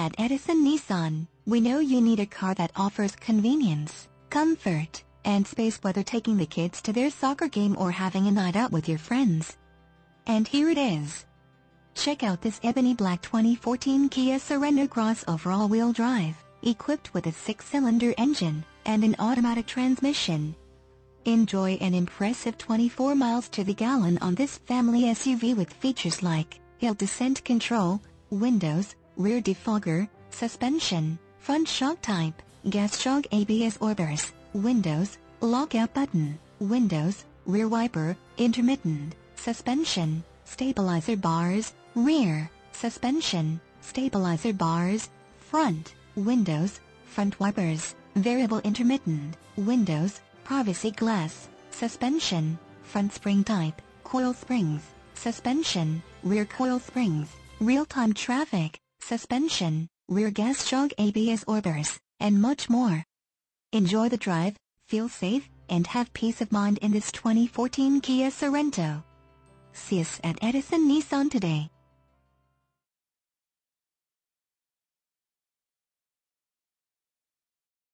At Edison Nissan, we know you need a car that offers convenience, comfort, and space whether taking the kids to their soccer game or having a night out with your friends. And here it is. Check out this ebony black 2014 Kia Sorento crossover all-wheel drive, equipped with a six-cylinder engine and an automatic transmission. Enjoy an impressive 24 miles to the gallon on this family SUV with features like hill descent control, windows, rear defogger, suspension, front shock type, gas shock absorbers, windows, lockout button, windows, rear wiper, intermittent, suspension, stabilizer bars, rear, suspension, stabilizer bars, front, windows, front wipers, variable intermittent, windows, privacy glass, suspension, front spring type, coil springs, suspension, rear coil springs, real-time traffic, suspension, rear gas shock absorbers, and much more. Enjoy the drive, feel safe, and have peace of mind in this 2014 Kia Sorento. See us at Edison Nissan today.